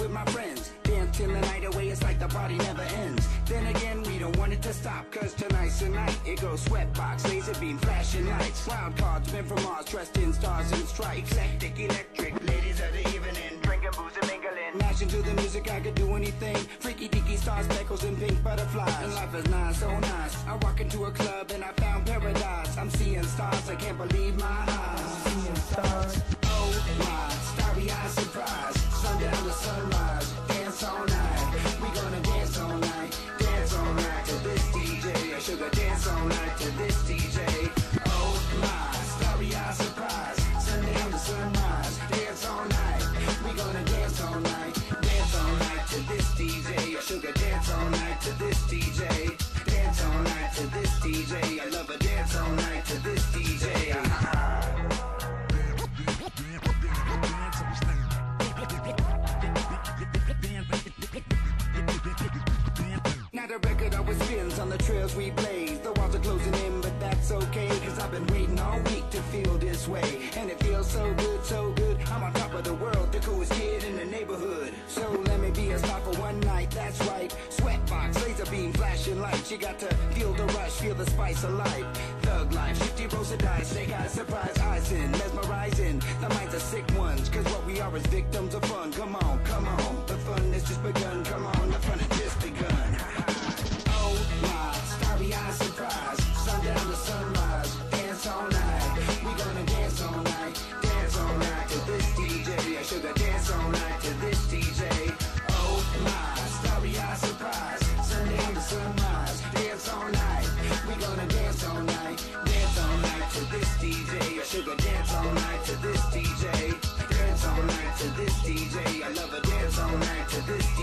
with my friends. Dance till the night away, it's like the party never ends. Then again, we don't want it to stop, cause tonight's the night. It goes sweatbox, laser beam, flashing lights. Wild cards, men from Mars, dressed in stars and stripes. Eclectic, electric, stars, speckles, and pink butterflies. And life is nice, so nice. I walk into a club and I found paradise. I'm seeing stars, I can't believe my eyes. Seeing stars. Oh my, starry eyes surprise. Sundown to sunrise, dance all night. We gonna the record always spins on the trails we blaze. The walls are closing in, but that's okay. Cause I've been waiting all week to feel this way. And it feels so good, so good. I'm on top of the world, the coolest kid in the neighborhood. So let me be a star for one night, that's right. Sweatbox, laser beam, flashing lights. You got to feel the rush, feel the spice of life. Thug life, 50 rolls of dice. They got surprise eyes in, mesmerizing. The minds are sick ones, cause what we are is victims of fun. Come on, come on. The fun has just begun. Come on, the fun has just begun. I sugar dance all night to this DJ. Dance all night to this DJ. I love a dance all night to this